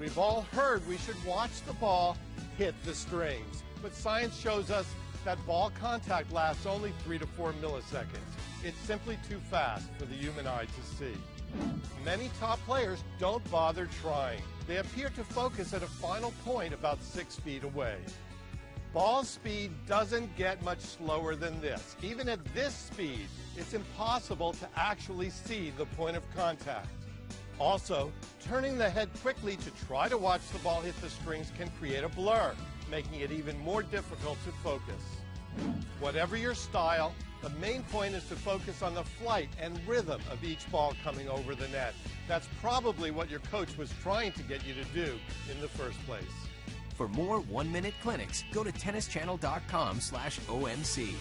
We've all heard we should watch the ball hit the strings, but science shows us that ball contact lasts only three to four milliseconds. It's simply too fast for the human eye to see. Many top players don't bother trying. They appear to focus at a final point about six feet away. Ball speed doesn't get much slower than this. Even at this speed, it's impossible to actually see the point of contact. Also, turning the head quickly to try to watch the ball hit the strings can create a blur, making it even more difficult to focus. Whatever your style, the main point is to focus on the flight and rhythm of each ball coming over the net. That's probably what your coach was trying to get you to do in the first place. For more one-minute clinics, go to tennischannel.com slash OMC.